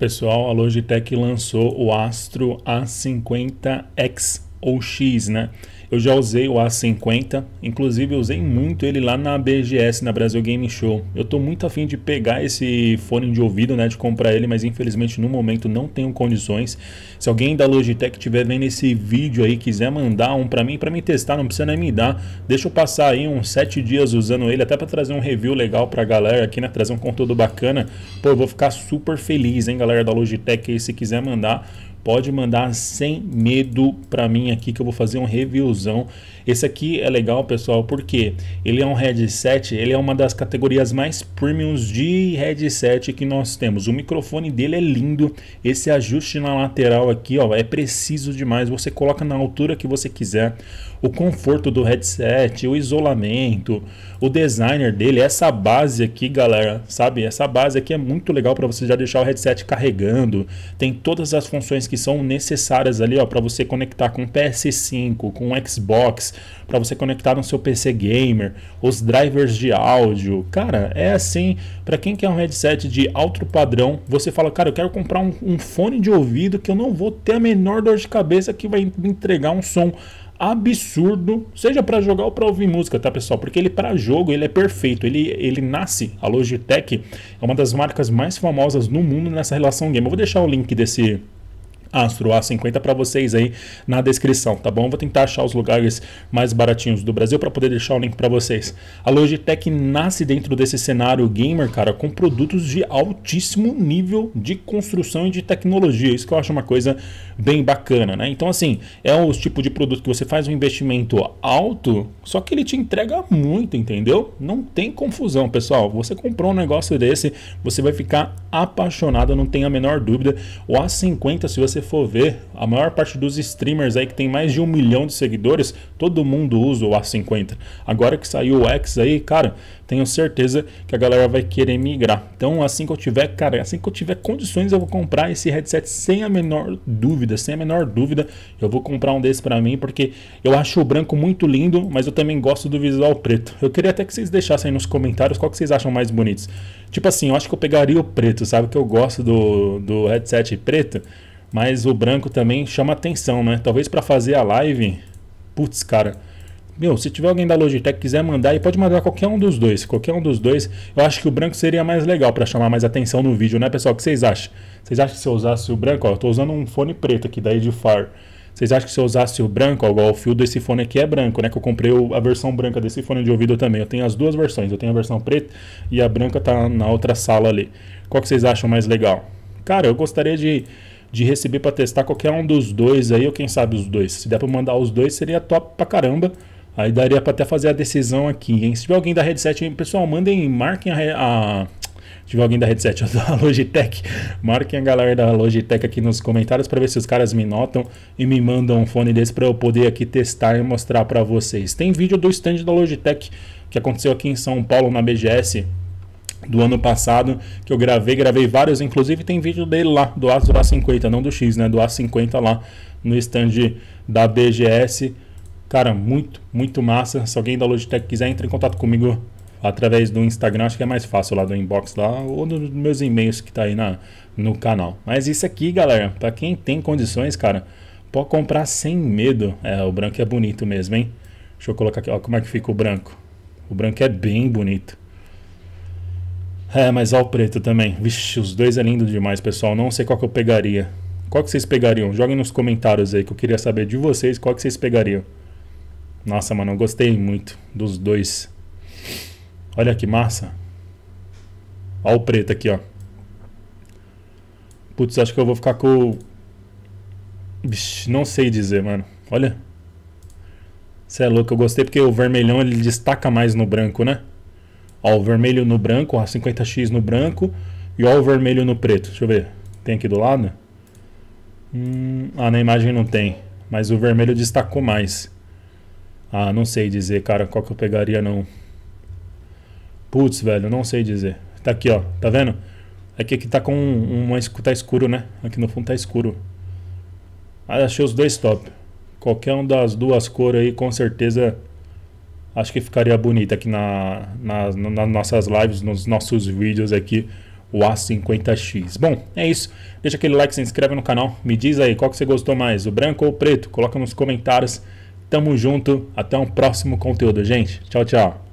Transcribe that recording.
Pessoal, a Logitech lançou o Astro A50X ou X, né? Eu já usei o A50, inclusive usei muito ele lá na BGS, na Brasil Game Show. Eu tô muito afim de pegar esse fone de ouvido, né, de comprar ele, mas infelizmente no momento não tenho condições. Se alguém da Logitech estiver vendo esse vídeo aí, quiser mandar um para mim, para mim testar, não precisa nem me dar. Deixa eu passar aí uns 7 dias usando ele, até para trazer um review legal pra galera aqui, né, trazer um conteúdo bacana. Pô, eu vou ficar super feliz, hein, galera da Logitech aí, se quiser mandar pode mandar sem medo para mim aqui que eu vou fazer um reviewzão. Esse aqui é legal, pessoal, porque ele é um headset, ele é uma das categorias mais premiums de headset que nós temos. O microfone dele é lindo, esse ajuste na lateral aqui, ó, é preciso demais. Você coloca na altura que você quiser. O conforto do headset, o isolamento, o designer dele, essa base aqui, galera, sabe? Essa base aqui é muito legal para você já deixar o headset carregando. Tem todas as funções que são necessárias ali, ó, para você conectar com PS5, com Xbox, para você conectar no seu PC gamer, os drivers de áudio. Cara, é assim, para quem quer um headset de alto padrão, você fala, cara, eu quero comprar um, um fone de ouvido que eu não vou ter a menor dor de cabeça que vai me entregar um som absurdo, seja para jogar ou para ouvir música, tá pessoal? Porque ele para jogo ele é perfeito. Ele, ele nasce, a Logitech é uma das marcas mais famosas no mundo nessa relação game. Eu vou deixar o link desse Astro A50 para vocês aí na descrição, tá bom? Vou tentar achar os lugares mais baratinhos do Brasil para poder deixar o link para vocês. A Logitech nasce dentro desse cenário gamer, cara, com produtos de altíssimo nível de construção e de tecnologia. Isso que eu acho uma coisa bem bacana, né? Então, assim, é o tipo de produto que você faz um investimento alto, só que ele te entrega muito, entendeu? Não tem confusão, pessoal. Você comprou um negócio desse, você vai ficar apaixonado, não tem a menor dúvida. O A50, se você você for ver, a maior parte dos streamers aí que tem mais de um milhão de seguidores, todo mundo usa o A50. Agora que saiu o X aí, cara, tenho certeza que a galera vai querer migrar. Então, assim que eu tiver, cara, assim que eu tiver condições, eu vou comprar esse headset sem a menor dúvida, sem a menor dúvida, eu vou comprar um desse para mim, porque eu acho o branco muito lindo, mas eu também gosto do visual preto. Eu queria até que vocês deixassem nos comentários qual que vocês acham mais bonitos. Tipo assim, eu acho que eu pegaria o preto, sabe que eu gosto do, do headset preto, mas o branco também chama atenção, né? Talvez para fazer a live, putz, cara. Meu, se tiver alguém da Logitech que quiser mandar, e pode mandar qualquer um dos dois. Qualquer um dos dois. Eu acho que o branco seria mais legal para chamar mais atenção no vídeo, né, pessoal? O que vocês acham? Vocês acham que se eu usasse o branco, ó, eu tô usando um fone preto aqui da Edifier. Vocês acham que se eu usasse o branco, ó, o fio desse fone aqui é branco, né? Que eu comprei a versão branca desse fone de ouvido também. Eu tenho as duas versões. Eu tenho a versão preta e a branca tá na outra sala ali. Qual que vocês acham mais legal? Cara, eu gostaria de de receber para testar qualquer um dos dois aí, ou quem sabe os dois. Se der para mandar os dois, seria top pra caramba. Aí daria para até fazer a decisão aqui, hein? Se tiver alguém da headset, pessoal, mandem, marquem a, a tiver alguém da headset ou da Logitech, marquem a galera da Logitech aqui nos comentários para ver se os caras me notam e me mandam um fone desse para eu poder aqui testar e mostrar para vocês. Tem vídeo do stand da Logitech que aconteceu aqui em São Paulo na BGS do ano passado, que eu gravei, gravei vários, inclusive tem vídeo dele lá, do Astro A50, não do X, né, do A50 lá no stand da BGS. Cara, muito, muito massa. Se alguém da Logitech quiser, entre em contato comigo através do Instagram, acho que é mais fácil lá do inbox lá, ou nos meus e-mails que tá aí na, no canal. Mas isso aqui, galera, para quem tem condições, cara, pode comprar sem medo. É, o branco é bonito mesmo, hein? Deixa eu colocar aqui, ó, como é que fica o branco. O branco é bem bonito. É, mas ó o preto também. Vixe, os dois é lindo demais, pessoal. Não sei qual que eu pegaria. Qual que vocês pegariam? Joguem nos comentários aí que eu queria saber de vocês qual que vocês pegariam. Nossa, mano, eu gostei muito dos dois. Olha que massa. Ó o preto aqui, ó. Putz, acho que eu vou ficar com... Vixe, não sei dizer, mano. Olha. Você é louco, eu gostei porque o vermelhão ele destaca mais no branco, né? Ó, o vermelho no branco, a 50x no branco e ó o vermelho no preto. Deixa eu ver. Tem aqui do lado? Hum, ah, na imagem não tem. Mas o vermelho destacou mais. Ah, não sei dizer, cara, qual que eu pegaria não. Putz, velho, não sei dizer. Tá aqui, ó. Tá vendo? Aqui, aqui tá com uma tá escuro, né? Aqui no fundo tá escuro. Ah, achei os dois top. Qualquer um das duas cores aí, com certeza Acho que ficaria bonito aqui na, na, nas nossas lives, nos nossos vídeos aqui. o A50X. Bom, é isso. Deixa aquele like, se inscreve no canal. Me diz aí qual que você gostou mais, o branco ou o preto. Coloca nos comentários. Tamo junto. Até um próximo conteúdo, gente. Tchau, tchau.